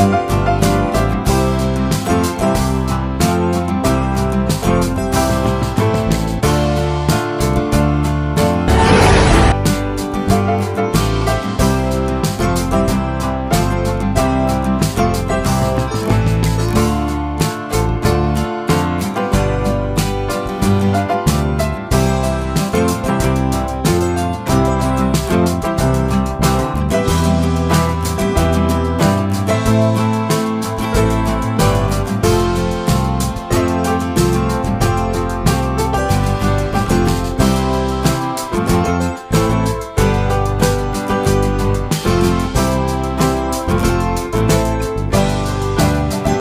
you